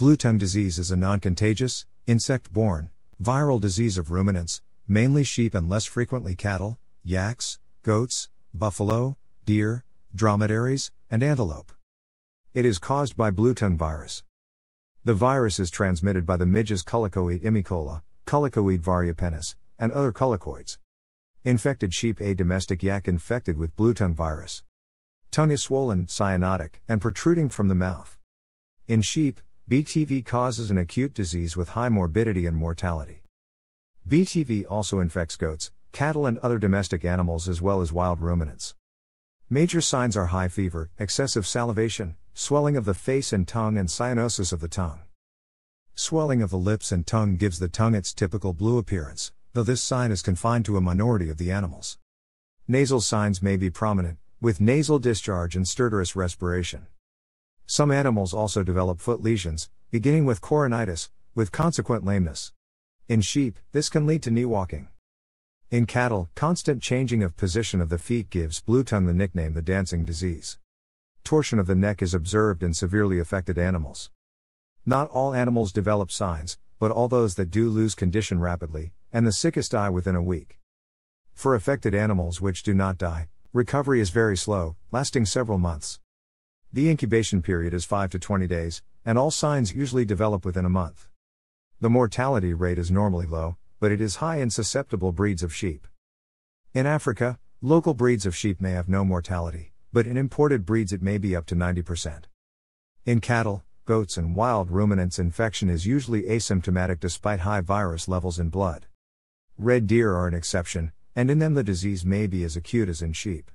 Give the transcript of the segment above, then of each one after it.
Blue tongue disease is a non contagious, insect borne, viral disease of ruminants, mainly sheep and less frequently cattle, yaks, goats, buffalo, deer, dromedaries, and antelope. It is caused by blue tongue virus. The virus is transmitted by the midges Culicoides imicola, Culicoides variipennis, and other culicoids. Infected sheep A domestic yak infected with blue tongue virus. Tongue is swollen, cyanotic, and protruding from the mouth. In sheep, BTV causes an acute disease with high morbidity and mortality. BTV also infects goats, cattle, and other domestic animals as well as wild ruminants. Major signs are high fever, excessive salivation, swelling of the face and tongue, and cyanosis of the tongue. Swelling of the lips and tongue gives the tongue its typical blue appearance, though this sign is confined to a minority of the animals. Nasal signs may be prominent, with nasal discharge and stertorous respiration. Some animals also develop foot lesions, beginning with coronitis, with consequent lameness. In sheep, this can lead to knee walking. In cattle, constant changing of position of the feet gives blue tongue the nickname the dancing disease. Torsion of the neck is observed in severely affected animals. Not all animals develop signs, but all those that do lose condition rapidly, and the sickest die within a week. For affected animals which do not die, recovery is very slow, lasting several months. The incubation period is 5 to 20 days, and all signs usually develop within a month. The mortality rate is normally low, but it is high in susceptible breeds of sheep. In Africa, local breeds of sheep may have no mortality, but in imported breeds it may be up to 90%. In cattle, goats, and wild ruminants, infection is usually asymptomatic despite high virus levels in blood. Red deer are an exception, and in them the disease may be as acute as in sheep.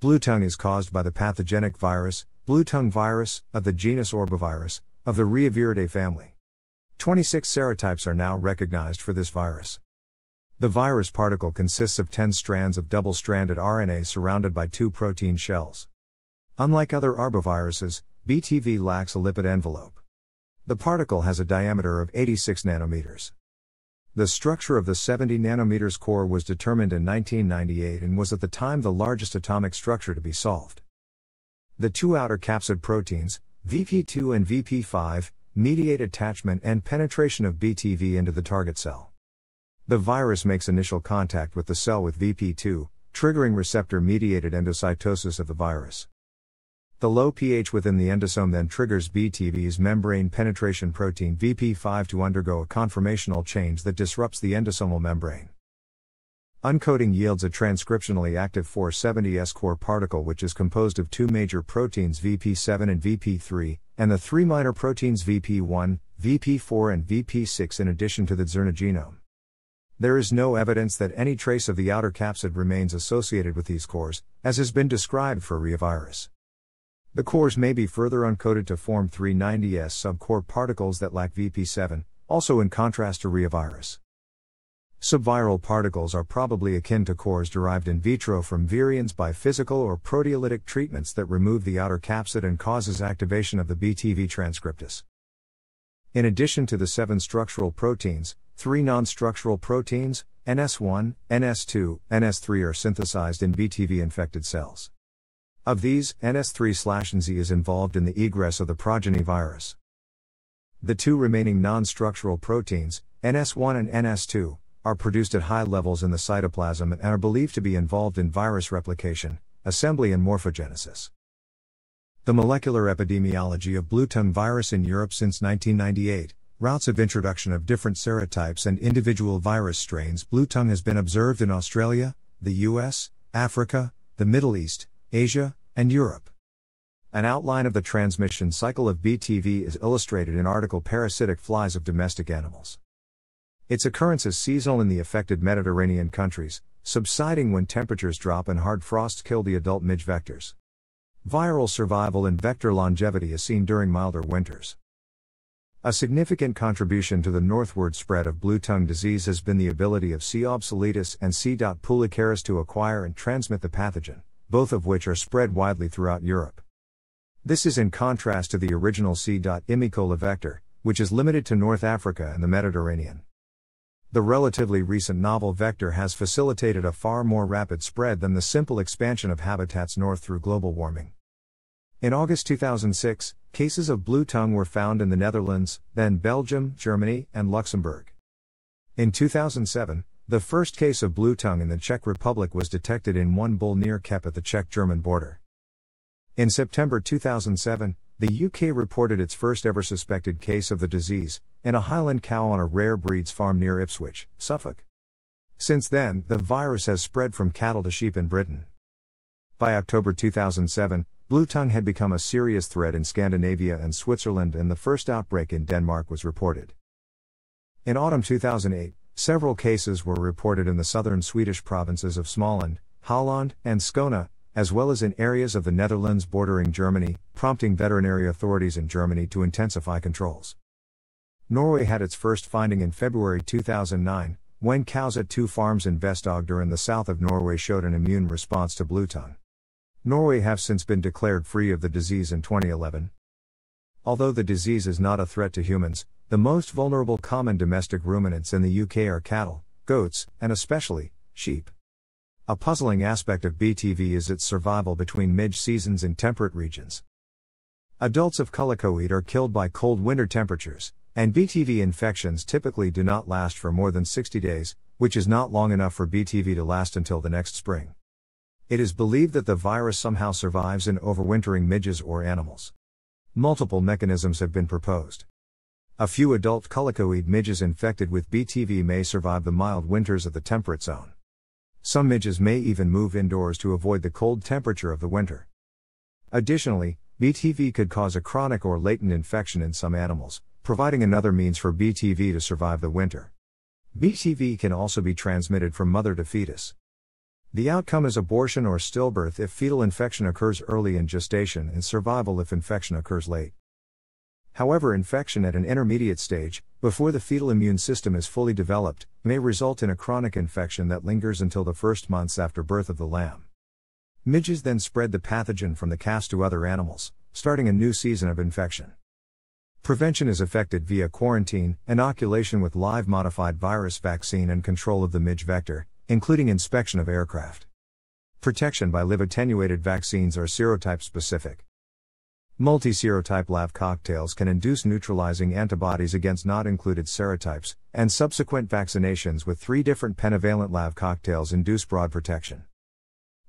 Blue tongue is caused by the pathogenic virus, blue tongue virus, of the genus Orbivirus, of the Reoviridae family. 26 serotypes are now recognized for this virus. The virus particle consists of 10 strands of double stranded RNA surrounded by two protein shells. Unlike other arboviruses, BTV lacks a lipid envelope. The particle has a diameter of 86 nanometers. The structure of the 70 nanometers core was determined in 1998 and was at the time the largest atomic structure to be solved. The two outer capsid proteins, VP2 and VP5, mediate attachment and penetration of BTV into the target cell. The virus makes initial contact with the cell with VP2, triggering receptor mediated endocytosis of the virus. The low pH within the endosome then triggers BTV's membrane penetration protein VP5 to undergo a conformational change that disrupts the endosomal membrane. Uncoating yields a transcriptionally active 470S core particle which is composed of two major proteins VP7 and VP3, and the three minor proteins VP1, VP4, and VP6 in addition to the dsRNA genome. There is no evidence that any trace of the outer capsid remains associated with these cores, as has been described for reovirus. The cores may be further uncoated to form 390S subcore particles that lack VP7, also in contrast to reovirus. Subviral particles are probably akin to cores derived in vitro from virions by physical or proteolytic treatments that remove the outer capsid and causes activation of the BTV transcriptase. In addition to the seven structural proteins, three non-structural proteins, NS1, NS2, NS3 are synthesized in BTV infected cells. Of these, NS3/NZ is involved in the egress of the progeny virus. The two remaining non-structural proteins, NS1 and NS2, are produced at high levels in the cytoplasm and are believed to be involved in virus replication, assembly, and morphogenesis. The molecular epidemiology of blue tongue virus in Europe since 1998, routes of introduction of different serotypes and individual virus strains. Blue tongue has been observed in Australia, the US, Africa, the Middle East, Asia, and Europe. An outline of the transmission cycle of BTV is illustrated in article Parasitic flies of domestic animals. Its occurrence is seasonal in the affected Mediterranean countries, subsiding when temperatures drop and hard frosts kill the adult midge vectors. Viral survival and vector longevity is seen during milder winters. A significant contribution to the northward spread of blue tongue disease has been the ability of C. obsoletus and C. pulicaris to acquire and transmit the pathogen, both of which are spread widely throughout Europe. This is in contrast to the original C. imicola vector, which is limited to North Africa and the Mediterranean. The relatively recent novel vector has facilitated a far more rapid spread than the simple expansion of habitats north through global warming. In August 2006, cases of blue tongue were found in the Netherlands, then Belgium, Germany, and Luxembourg. In 2007, the first case of blue tongue in the Czech Republic was detected in one bull near Cheb at the Czech German border. In September 2007, the UK reported its first ever suspected case of the disease, in a Highland cow on a rare breeds farm near Ipswich, Suffolk. Since then, the virus has spread from cattle to sheep in Britain. By October 2007, blue tongue had become a serious threat in Scandinavia and Switzerland, and the first outbreak in Denmark was reported. In autumn 2008, Several cases were reported in the southern Swedish provinces of Småland, Halland, and Skåne, as well as in areas of the Netherlands bordering Germany, prompting veterinary authorities in Germany to intensify controls. Norway had its first finding in February 2009, when cows at two farms in Vest-Agder in the south of Norway showed an immune response to blue tongue. Norway have since been declared free of the disease in 2011. Although the disease is not a threat to humans, the most vulnerable common domestic ruminants in the UK are cattle, goats, and especially, sheep. A puzzling aspect of BTV is its survival between midge seasons in temperate regions. Adults of culicoid are killed by cold winter temperatures, and BTV infections typically do not last for more than 60 days, which is not long enough for BTV to last until the next spring. It is believed that the virus somehow survives in overwintering midges or animals. Multiple mechanisms have been proposed. A few adult culicoid midges infected with BTV may survive the mild winters of the temperate zone. Some midges may even move indoors to avoid the cold temperature of the winter. Additionally, BTV could cause a chronic or latent infection in some animals, providing another means for BTV to survive the winter. BTV can also be transmitted from mother to fetus. The outcome is abortion or stillbirth if fetal infection occurs early in gestation and survival if infection occurs late. However, infection at an intermediate stage, before the fetal immune system is fully developed, may result in a chronic infection that lingers until the first months after birth of the lamb. Midges then spread the pathogen from the calves to other animals, starting a new season of infection. Prevention is effected via quarantine, inoculation with live modified virus vaccine, and control of the midge vector, including inspection of aircraft. Protection by live attenuated vaccines are serotype specific. Multi-serotype LAV cocktails can induce neutralizing antibodies against not included serotypes, and subsequent vaccinations with three different pentavalent LAV cocktails induce broad protection.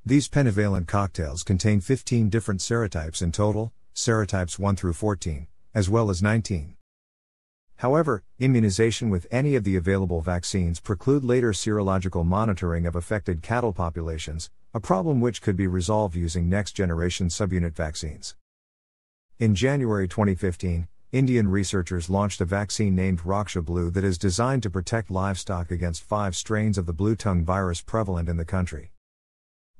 These pentavalent cocktails contain 15 different serotypes in total, serotypes 1 through 14, as well as 19. However, immunization with any of the available vaccines preclude later serological monitoring of affected cattle populations, a problem which could be resolved using next generation subunit vaccines. In January 2015, Indian researchers launched a vaccine named Raksha Blue that is designed to protect livestock against five strains of the blue tongue virus prevalent in the country.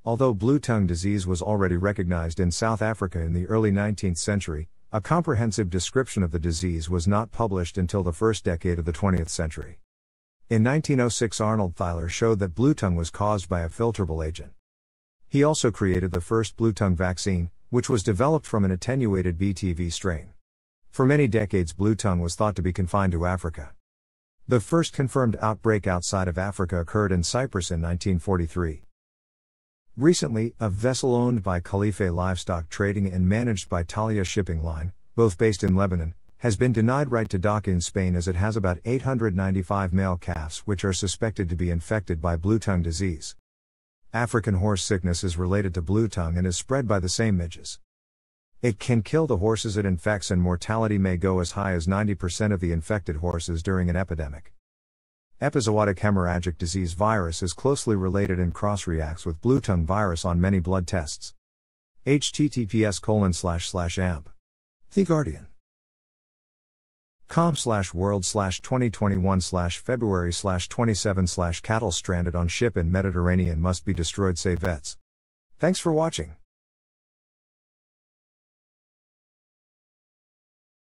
Although blue tongue disease was already recognized in South Africa in the early 19th century, a comprehensive description of the disease was not published until the first decade of the 20th century. In 1906, Arnold Theiler showed that blue tongue was caused by a filterable agent. He also created the first blue tongue vaccine, which was developed from an attenuated BTV strain. For many decades, blue tongue was thought to be confined to Africa. The first confirmed outbreak outside of Africa occurred in Cyprus in 1943. Recently, a vessel owned by Khalife Livestock Trading and managed by Talia Shipping Line, both based in Lebanon, has been denied right to dock in Spain as it has about 895 male calves which are suspected to be infected by blue tongue disease. African horse sickness is related to blue tongue and is spread by the same midges. It can kill the horses it infects, and mortality may go as high as 90% of the infected horses during an epidemic. Epizootic hemorrhagic disease virus is closely related and cross reacts with blue tongue virus on many blood tests. https colon slash slash amp. The Guardian com slash world slash 2021 slash February slash 27 slash cattle stranded on ship in Mediterranean must be destroyed save vets. Thanks for watching.